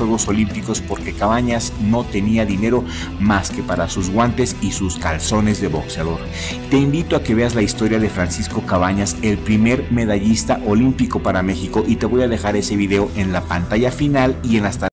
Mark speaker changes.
Speaker 1: Juegos Olímpicos porque Cabañas no tenía dinero más que para sus guantes y sus calzones de boxeador. Te invito a que veas la historia de Francisco Cabañas, el primer medallista olímpico para México y te voy a dejar ese video en la pantalla final y en las